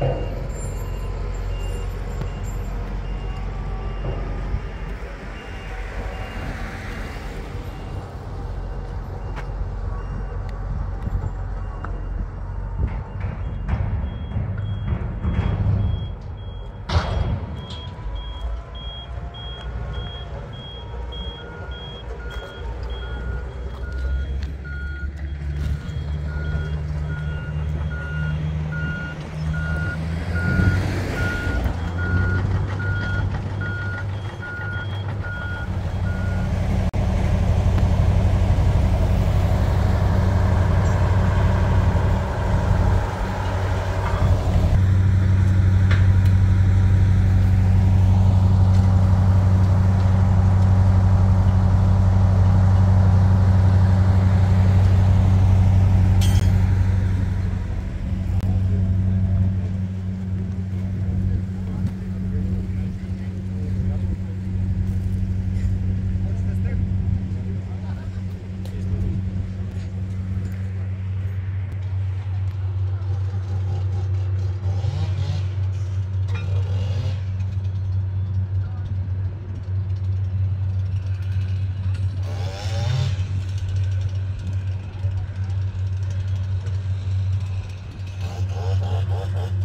Thank beautiful.